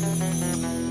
Música